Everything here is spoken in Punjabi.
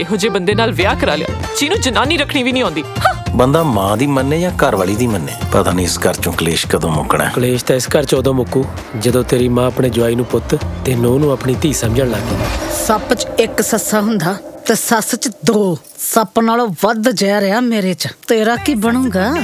ਇਹੋ ਜਿਹੇ ਬੰਦੇ ਨਾਲ ਵਿਆਹ ਕਰਾ ਲਿਆ। ਜਿਹਨੂੰ ਜਨਾਨੀ ਰੱਖਣੀ ਵੀ ਨਹੀਂ ਆਉਂਦੀ। ਬੰਦਾ ਮਾਂ ਦੀ ਮੰਨੇ ਜਾਂ ਘਰ ਵਾਲੀ ਦੀ ਮੰਨੇ? ਪਤਾ ਨਹੀਂ ਇਸ ਘਰ ਚੋਂ ਕਲੇਸ਼ ਕਦੋਂ ਮੁੱਕਣਾ ਕਲੇਸ਼ ਤਾਂ ਇਸ ਘਰ ਚ ਉਦੋਂ ਮੁੱਕੂ ਜਦੋਂ ਤੇਰੀ ਮਾਂ ਆਪਣੇ ਜਵਾਈ ਨੂੰ ਪੁੱਤ ਤੇ ਨੂੰਹ ਨੂੰ ਆਪਣੀ ਧੀ ਸਮਝਣ ਲੱਗ ਗਈ। ਸੱਪ 'ਚ ਇੱਕ ਸੱਸਾ ਹੁੰਦਾ ਤੇ ਸੱਸ 'ਚ ਦੋ। ਸੱਪ ਨਾਲੋਂ ਵੱਧ ਜ਼ਹਿਰ ਆ ਮੇਰੇ 'ਚ। ਤੇਰਾ ਕੀ ਬਣੂਗਾ?